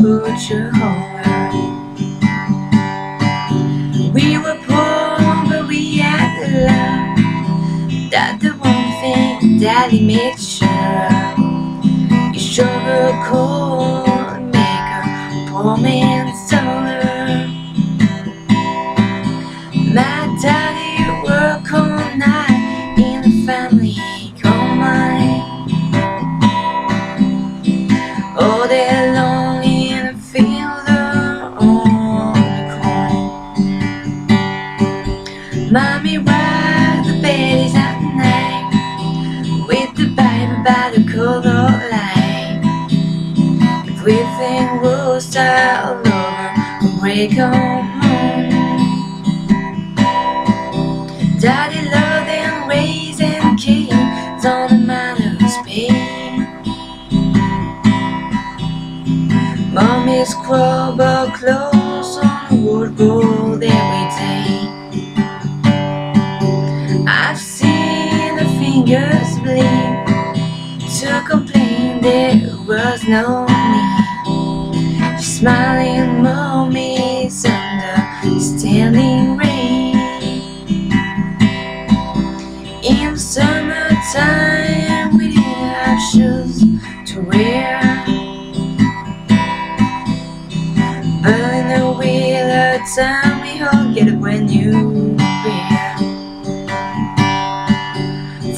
Butcher Hall We were poor but we had the love That's the one thing Daddy made sure You sure could make a poor man's rides the babies at night With the Bible by the cold light Everything will start all over we come home Daddy loved and raising kids on the mother's pain. Mommy's crowbar clothes on the wardrobe every fingers bleed to complain there was no need. Smiling smiling under understanding rain. In summertime, we didn't have shoes to wear. But in the winter time, we all get a brand new pair.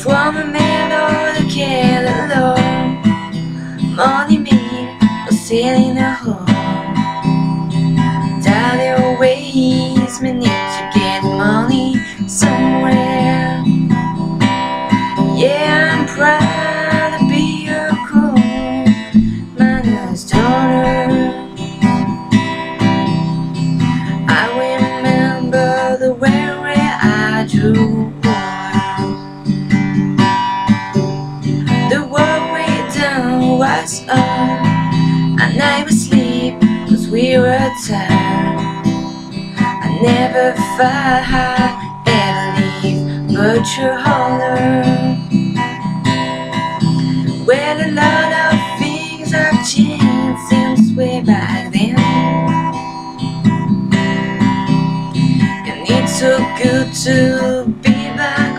From a man or the catalog, money made or sailing a home. Daddy always managed to get money somewhere. Yeah, I'm proud to be your cool mother's daughter. I remember the way where I drew was on. I never sleep cause we were tired. I never thought I'd ever leave Butcher Holler. Well, a lot of things have changed since way back then. And it's so good to be back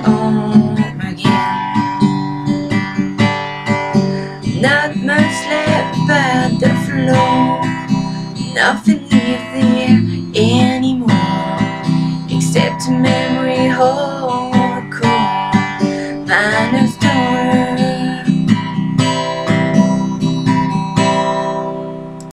nothing here anymore except a memory hole. Cool. Final story.